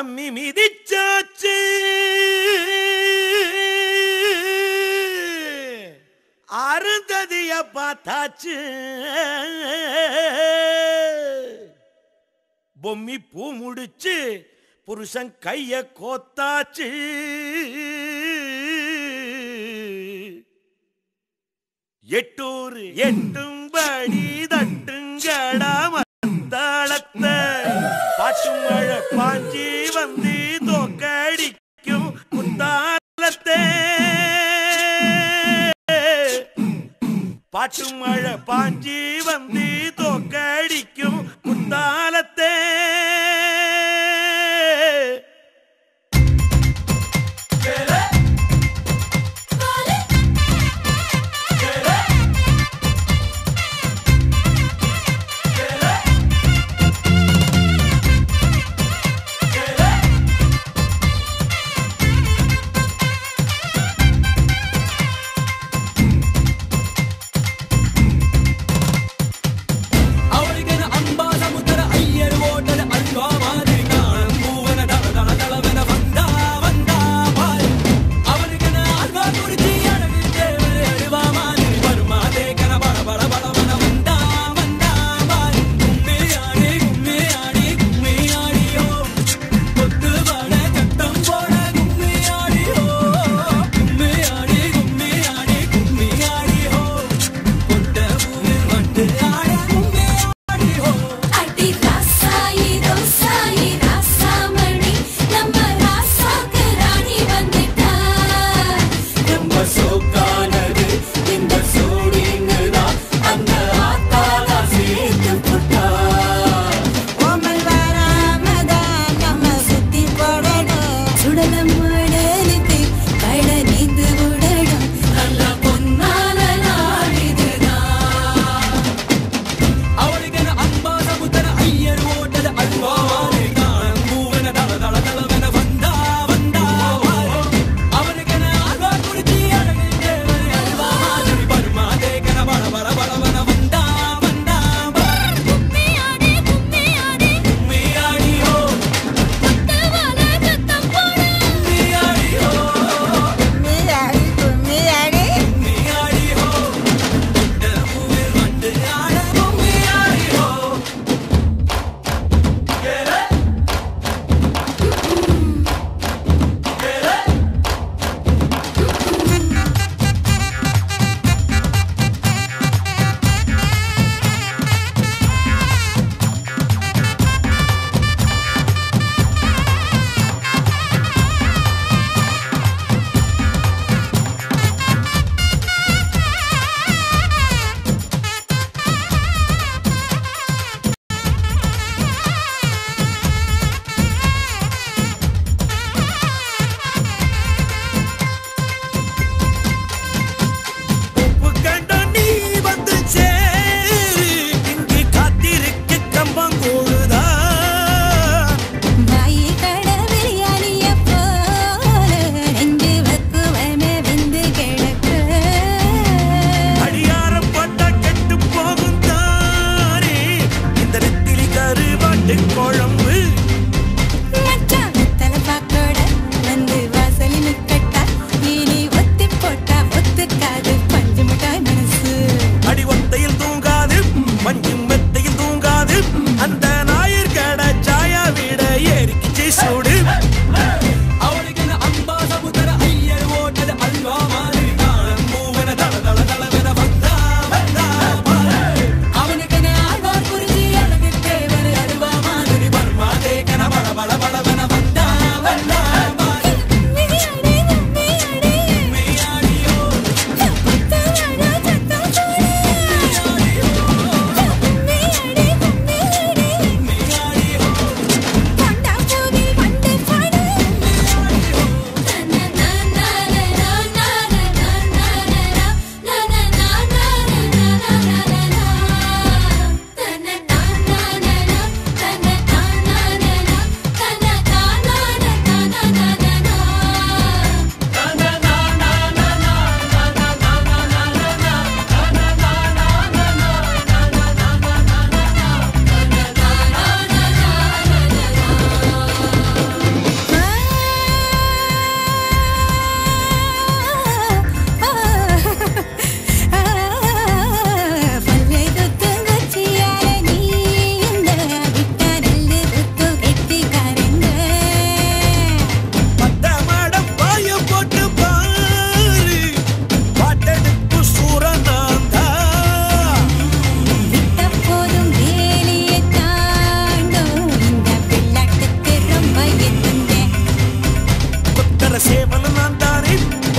அம்மி மிதிச்சாச்சு. அருந்ததிய பார்த்தாச்சு. பொம்மி பூ முடிச்சு புருஷன் கைய கோத்தாச்சு. எட்டூர் எட்டு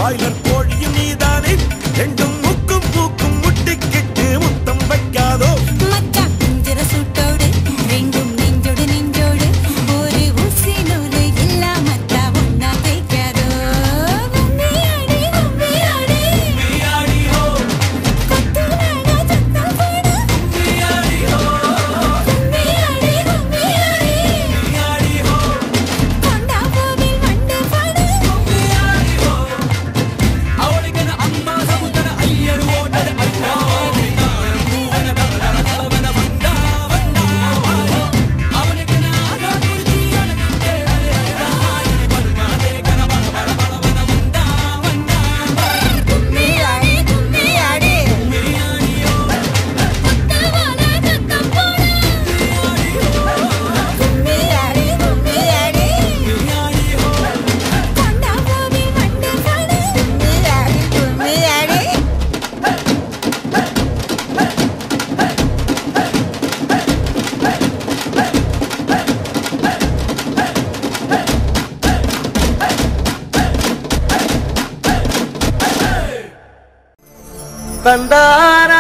violent ಬಂದಾರ?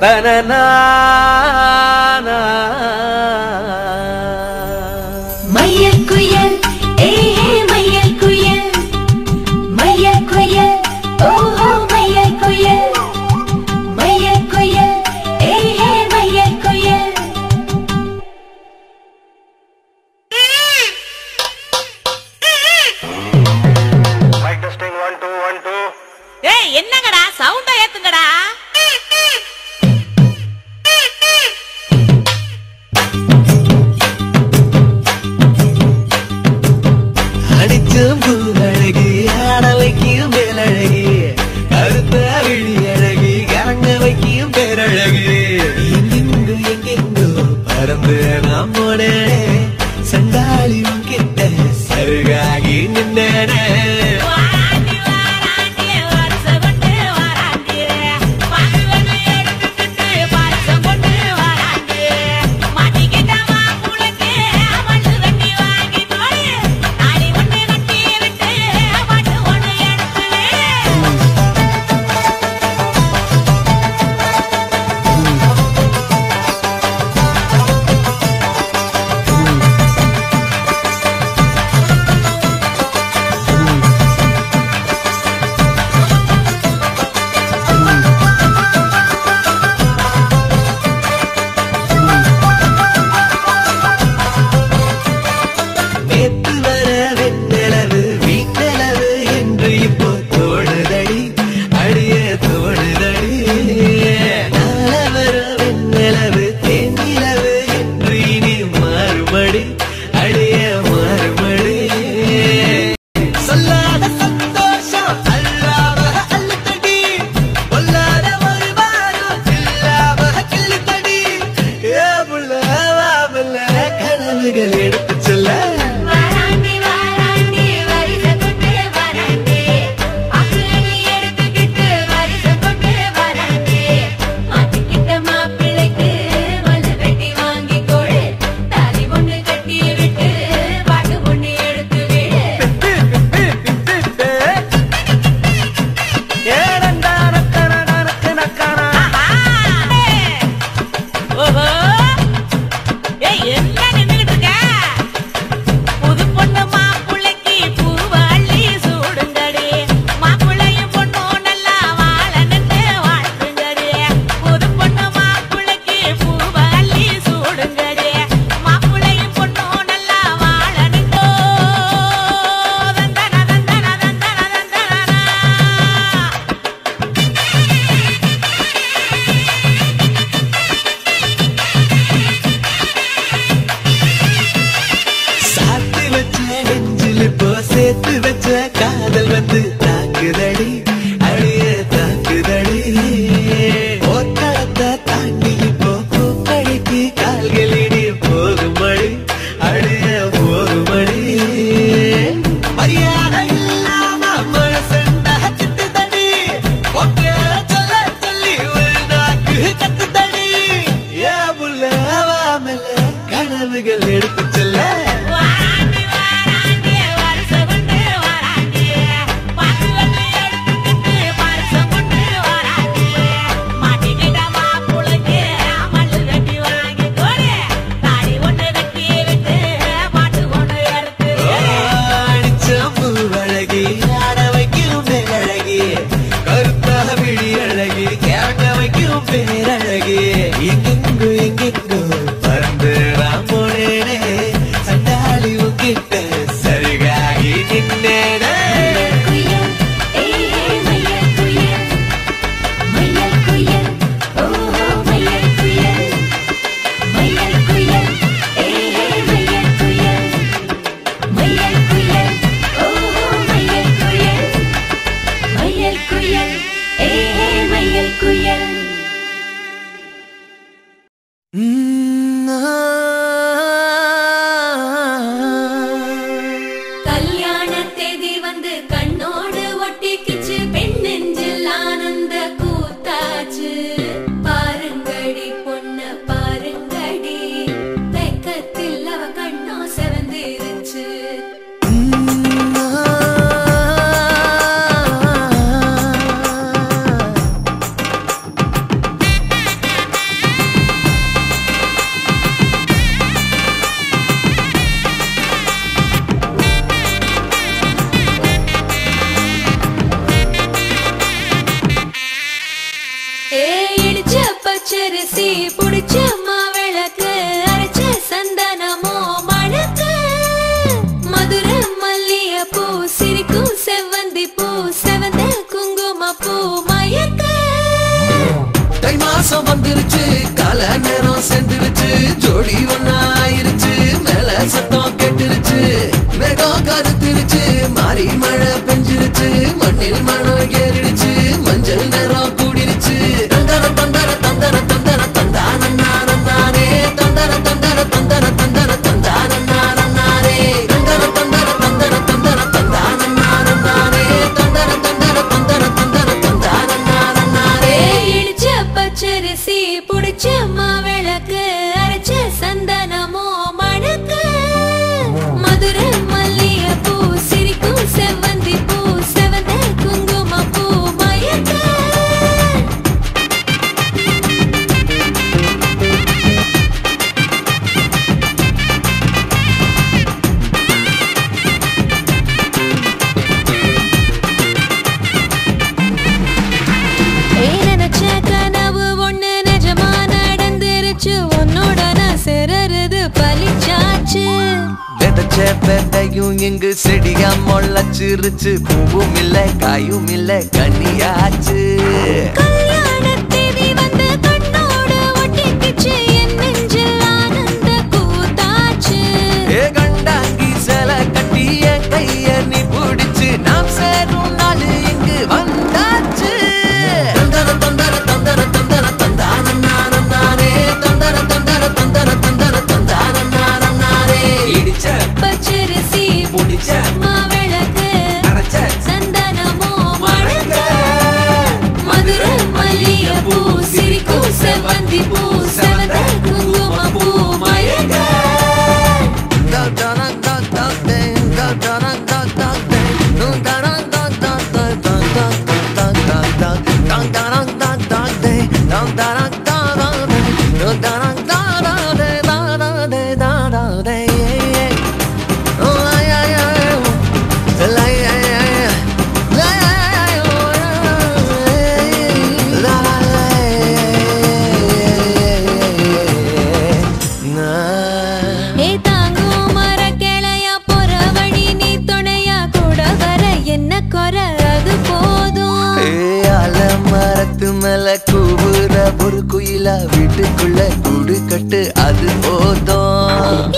ತನನಾ மாசம் வந்துருச்சு. கால நேரம் சேர்ந்துருச்சு ஜோடி ஒன்னா ஆயிருச்சு மேல சத்தம் கெட்டுருச்சு. மேகம் கருத்துருச்சு மாறி மழை பெஞ்சிருச்சு. மண்ணில் மனம் ஏறிடுச்சு. மஞ்சள் நேரம் வெதையும் இங்கு செடியா முளைச்சிருச்சு. பூவும் இல்லை காயும் இல்லை கனியாச்சு. குறை அது போதும். அல மரத்து மேல கூவுற ஒரு குயிலா வீட்டுக்குள்ள கூடு கட்டு அது போதும்.